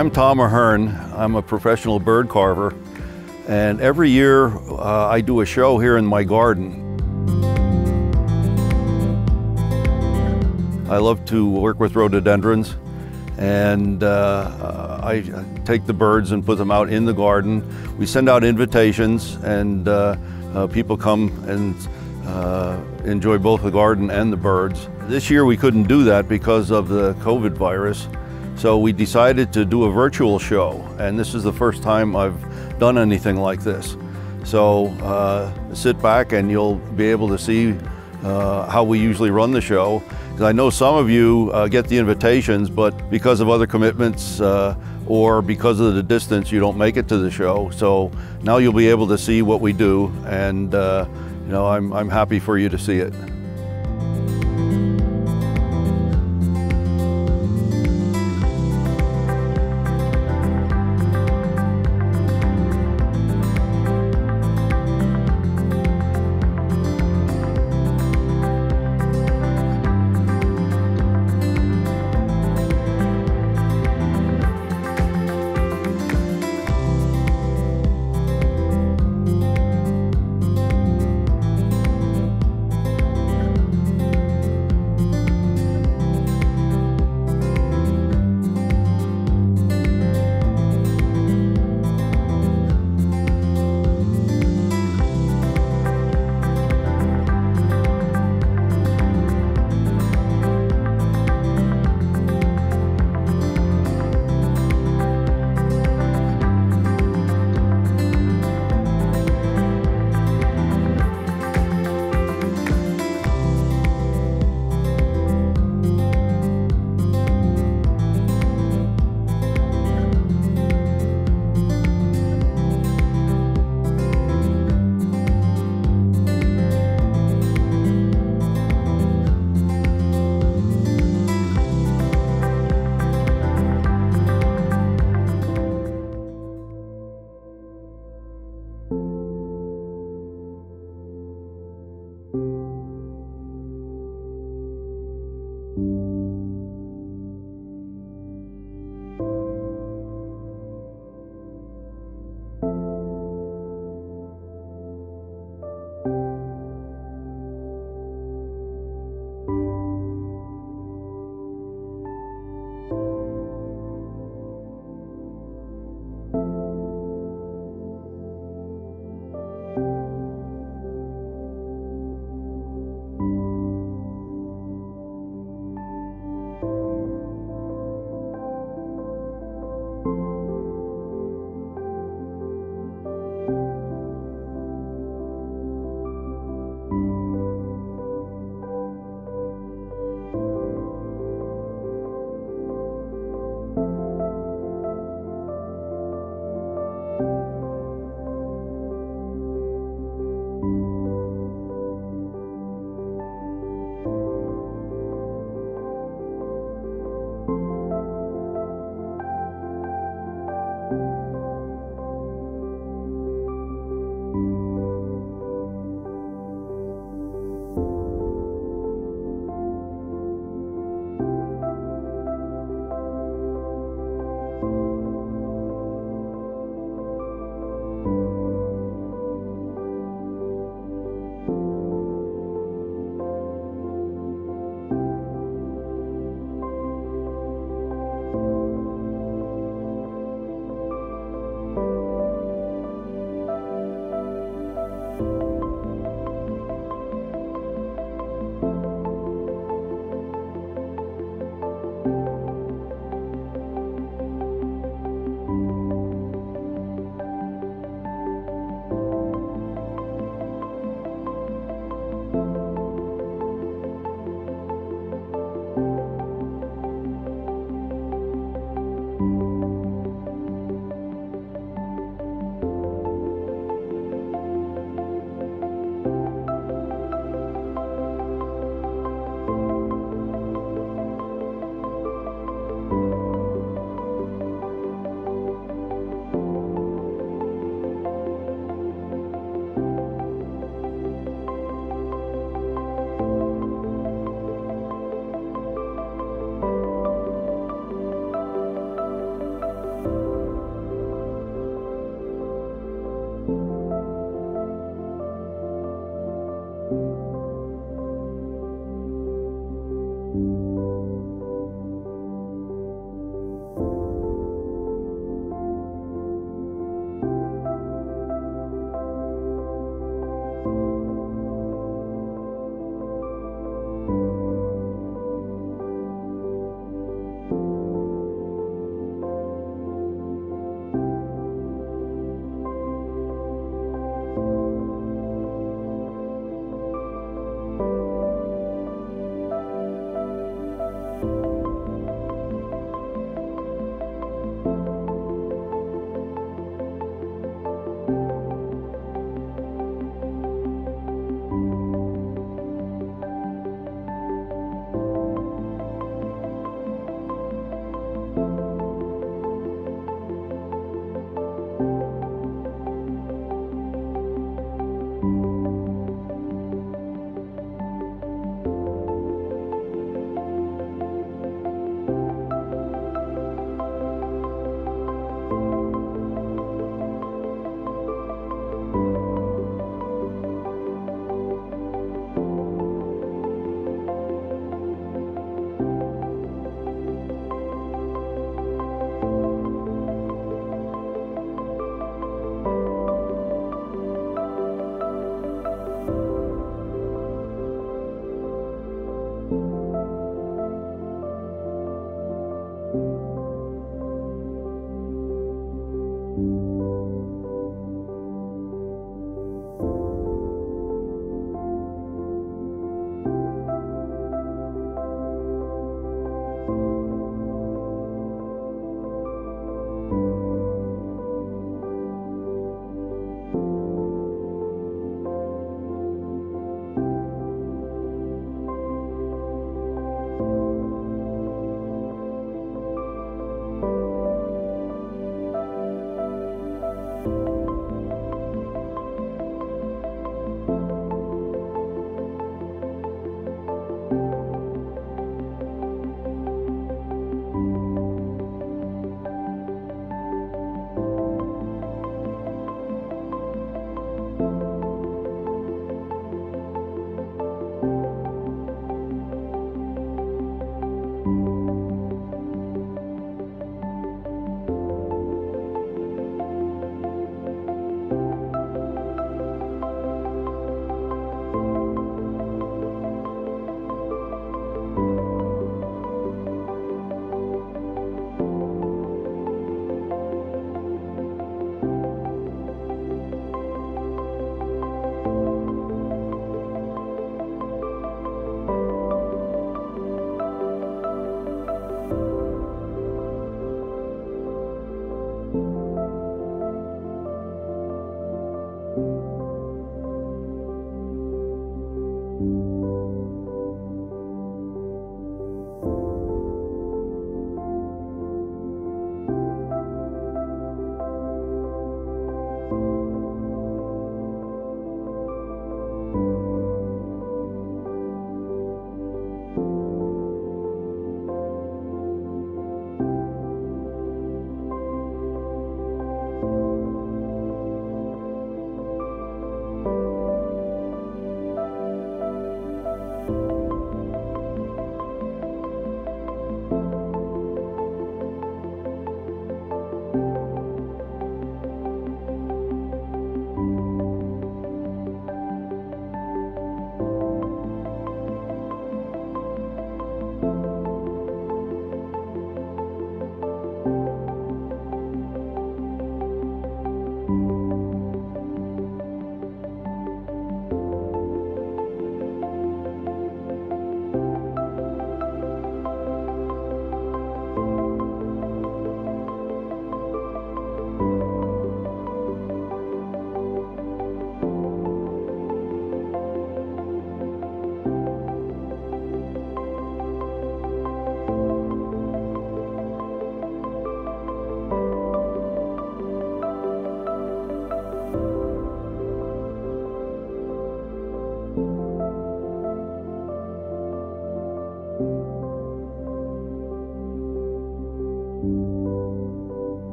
I'm Tom Ahern. I'm a professional bird carver. And every year uh, I do a show here in my garden. I love to work with rhododendrons and uh, I take the birds and put them out in the garden. We send out invitations and uh, uh, people come and uh, enjoy both the garden and the birds. This year we couldn't do that because of the COVID virus. So we decided to do a virtual show, and this is the first time I've done anything like this. So uh, sit back and you'll be able to see uh, how we usually run the show. I know some of you uh, get the invitations, but because of other commitments uh, or because of the distance, you don't make it to the show. So now you'll be able to see what we do, and uh, you know I'm, I'm happy for you to see it.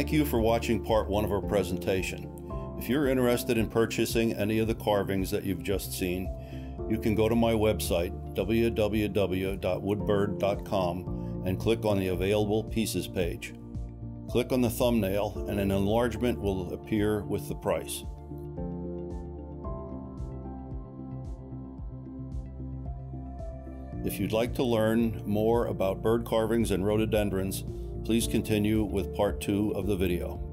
Thank you for watching part one of our presentation. If you're interested in purchasing any of the carvings that you've just seen, you can go to my website, www.woodbird.com, and click on the Available Pieces page. Click on the thumbnail, and an enlargement will appear with the price. If you'd like to learn more about bird carvings and rhododendrons, please continue with part two of the video.